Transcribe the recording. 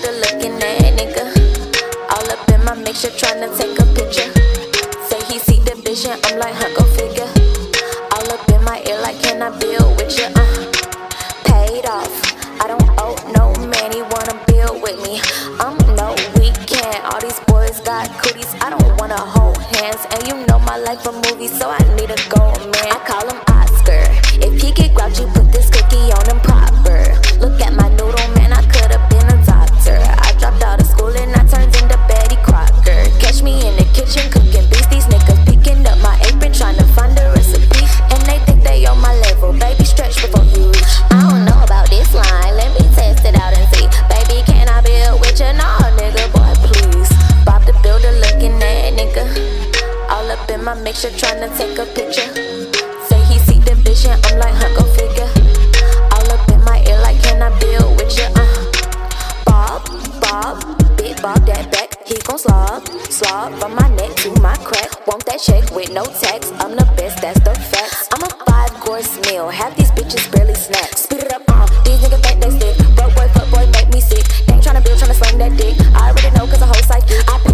looking at nigga. All up in my mixture, tryna take a picture. Say he see the vision, I'm like, huh, go figure. All up in my ear, like, can I build with you? Uh, paid off. I don't owe no man, he wanna build with me. I'm no weekend. All these boys got cooties, I don't wanna hold hands. And you know my life a movie, so I need a gold man. I call him up in my mixture trying to take a picture. Say he see the vision, I'm like, huh, go figure. All up in my ear, like, can I build with ya? Uh. Bob, Bob, big Bob, that back. He gon' slob, slob from my neck to my crack. Want that check with no tax? I'm the best, that's the facts. I'm a five course meal, half these bitches barely snack. Spit it up, uh, these niggas think they sick. Broke boy, fuck boy, make me sick. They ain't tryna build, tryna slam that dick. I already know, cause a whole psychic. I